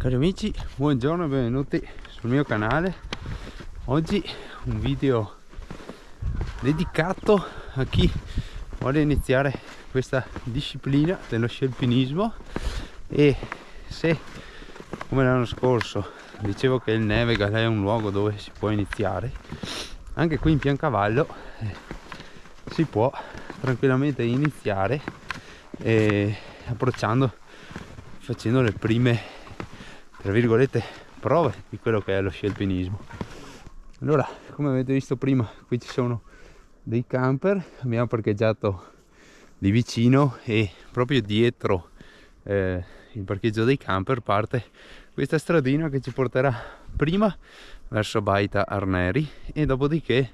Cari amici, buongiorno e benvenuti sul mio canale. Oggi un video dedicato a chi vuole iniziare questa disciplina dello scialpinismo e se come l'anno scorso dicevo che il Nevegal è un luogo dove si può iniziare anche qui in Piancavallo eh, si può tranquillamente iniziare eh, approcciando facendo le prime tra virgolette prove di quello che è lo sci alpinismo allora come avete visto prima qui ci sono dei camper abbiamo parcheggiato di vicino e proprio dietro eh, il parcheggio dei camper parte questa stradina che ci porterà prima verso Baita Arneri e dopodiché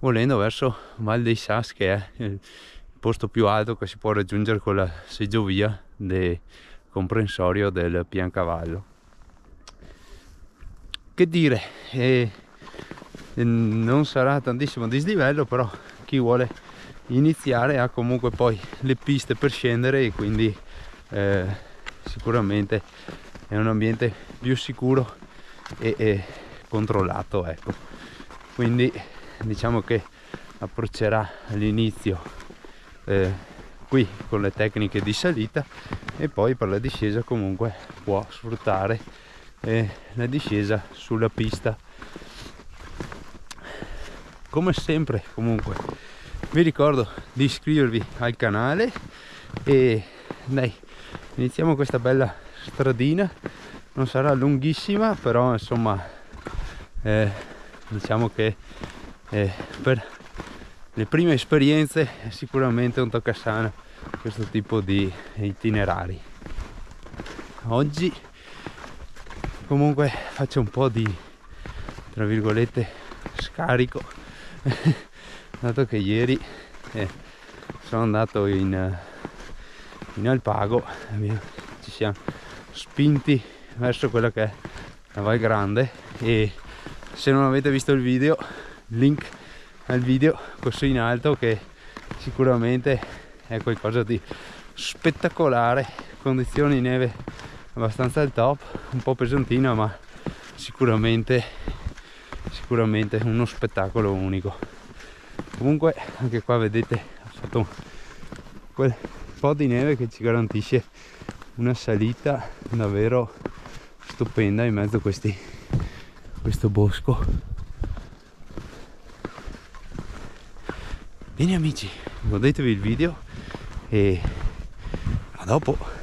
volendo verso Val dei Sas che è il posto più alto che si può raggiungere con la seggiovia del comprensorio del Piancavallo che dire eh, non sarà tantissimo dislivello però chi vuole iniziare ha comunque poi le piste per scendere e quindi eh, sicuramente è un ambiente più sicuro e, e controllato ecco. Quindi diciamo che approccerà all'inizio eh, qui con le tecniche di salita e poi per la discesa comunque può sfruttare e la discesa sulla pista. Come sempre comunque vi ricordo di iscrivervi al canale e dai iniziamo questa bella stradina. Non sarà lunghissima però insomma eh, diciamo che eh, per le prime esperienze è sicuramente un toccasana questo tipo di itinerari. Oggi comunque faccio un po' di tra virgolette scarico. Dato che ieri eh, sono andato in, in Alpago ci siamo spinti verso quella che è la Val Grande. E se non avete visto il video link al video questo in alto che sicuramente è qualcosa di spettacolare. Condizioni di neve abbastanza al top un po' pesantina ma sicuramente sicuramente uno spettacolo unico. Comunque anche qua vedete ha fatto quel po' di neve che ci garantisce una salita davvero stupenda in mezzo a questi, questo bosco. Bene amici godetevi il video e a dopo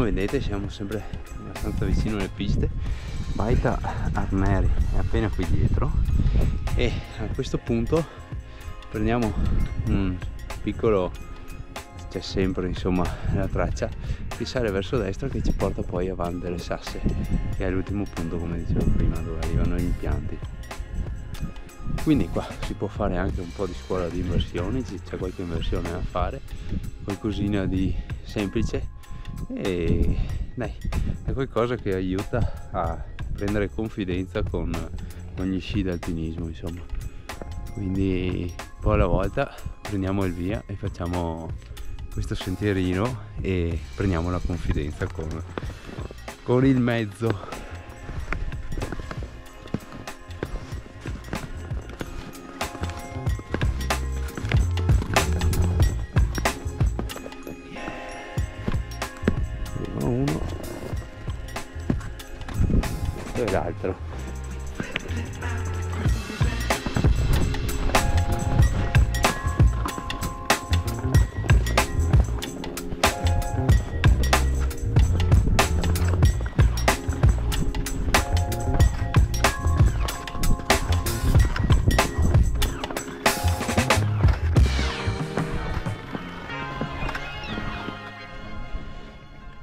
vedete siamo sempre abbastanza vicino alle piste. Baita Arneri è appena qui dietro. E a questo punto prendiamo un piccolo c'è sempre insomma la traccia che sale verso destra che ci porta poi avanti delle sasse che è l'ultimo punto come dicevo prima dove arrivano gli impianti. Quindi qua si può fare anche un po' di scuola di inversioni c'è qualche inversione da fare qualcosina di semplice e dai, è qualcosa che aiuta a prendere confidenza con, con gli sci d'alpinismo insomma. Quindi un po' alla volta prendiamo il via e facciamo questo sentierino e prendiamo la confidenza con, con il mezzo questo e l'altro.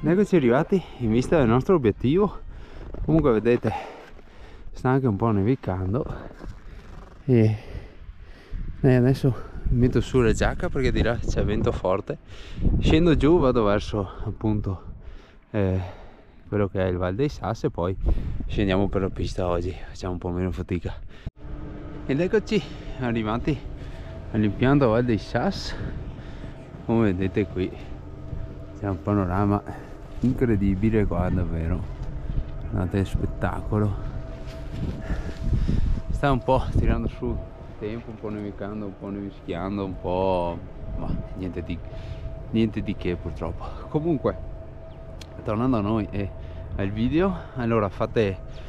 Noi arrivati in vista del nostro obiettivo comunque vedete sta anche un po' nevicando. E adesso metto su la giacca perché di là c'è vento forte. Scendo giù vado verso appunto eh, quello che è il Val dei Sassi e poi scendiamo per la pista oggi. Facciamo un po' meno fatica. Ed eccoci arrivati all'impianto Val dei Sassi. Come vedete qui c'è un panorama incredibile qua davvero guardate spettacolo sta un po' tirando su tempo un po' nevicando un po' nevischiando un po' ma niente di niente di che purtroppo. Comunque tornando a noi e al video allora fate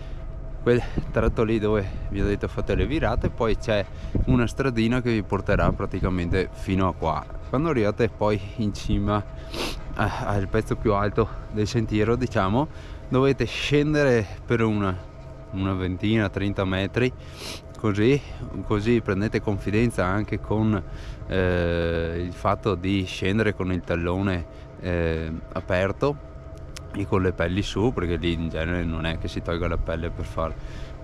quel tratto lì dove vi ho detto fate le virate poi c'è una stradina che vi porterà praticamente fino a qua. Quando arrivate poi in cima eh, al pezzo più alto del sentiero diciamo dovete scendere per una, una ventina 30 metri così, così prendete confidenza anche con eh, il fatto di scendere con il tallone eh, aperto e con le pelli su perché lì in genere non è che si tolga la pelle per fare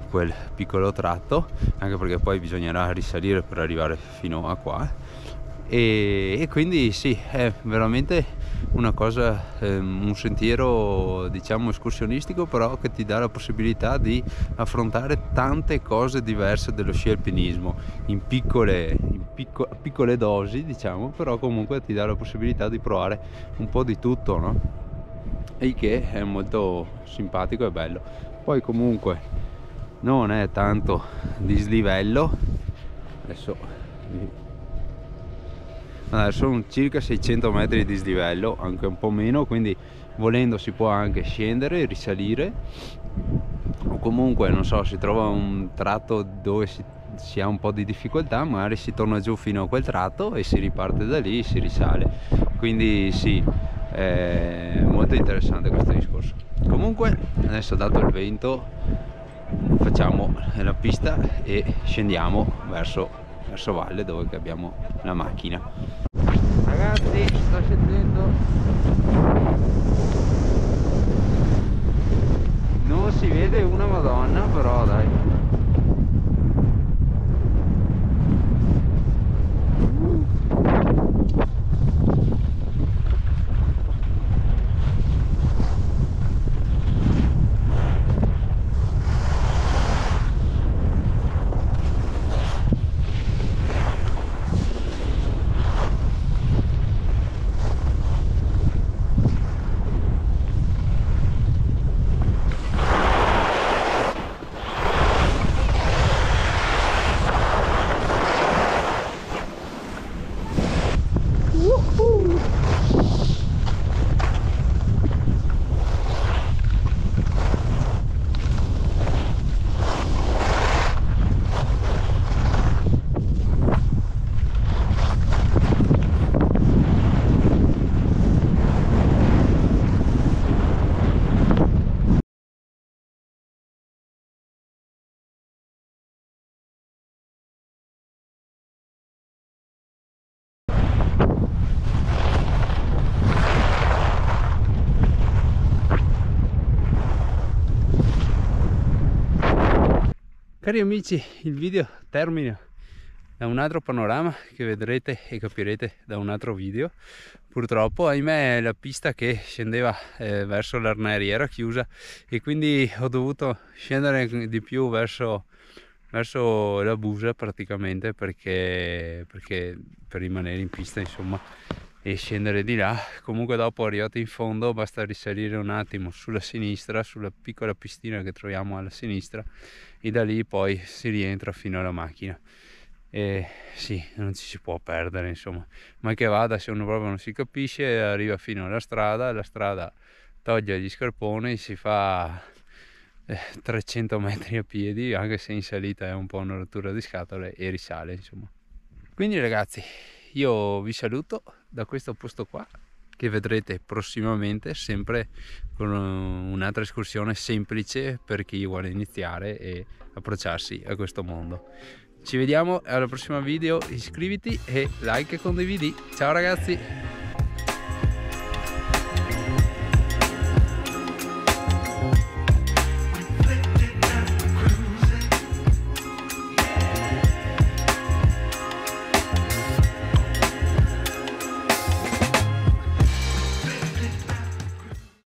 quel piccolo tratto anche perché poi bisognerà risalire per arrivare fino a qua. E, e quindi sì è veramente una cosa ehm, un sentiero diciamo escursionistico però che ti dà la possibilità di affrontare tante cose diverse dello sci alpinismo in piccole, in picco, piccole dosi diciamo però comunque ti dà la possibilità di provare un po' di tutto no? il che è molto simpatico e bello poi comunque non è tanto dislivello adesso allora, sono circa 600 metri di dislivello anche un po' meno quindi volendo si può anche scendere risalire. O comunque non so si trova un tratto dove si, si ha un po' di difficoltà magari si torna giù fino a quel tratto e si riparte da lì si risale. Quindi sì è molto interessante questo discorso. Comunque adesso dato il vento facciamo la pista e scendiamo verso, verso valle dove abbiamo la macchina. Ragazzi sto scendendo. Non si vede una madonna però dai Cari amici, il video termina da un altro panorama che vedrete e capirete da un altro video. Purtroppo, ahimè, la pista che scendeva eh, verso l'Arneri era chiusa e quindi ho dovuto scendere di più verso, verso la Busa praticamente perché, perché per rimanere in pista insomma e scendere di là. Comunque dopo arrivati in fondo basta risalire un attimo sulla sinistra sulla piccola pistina che troviamo alla sinistra e da lì poi si rientra fino alla macchina. E sì non ci si può perdere insomma. Ma che vada se uno proprio non si capisce arriva fino alla strada la strada toglie gli scarponi si fa 300 eh, metri a piedi anche se in salita è un po' una rottura di scatole e risale insomma. Quindi ragazzi io vi saluto da questo posto qua che vedrete prossimamente sempre con un'altra escursione semplice per chi vuole iniziare e approcciarsi a questo mondo. Ci vediamo alla prossima video iscriviti e like e condividi. Ciao ragazzi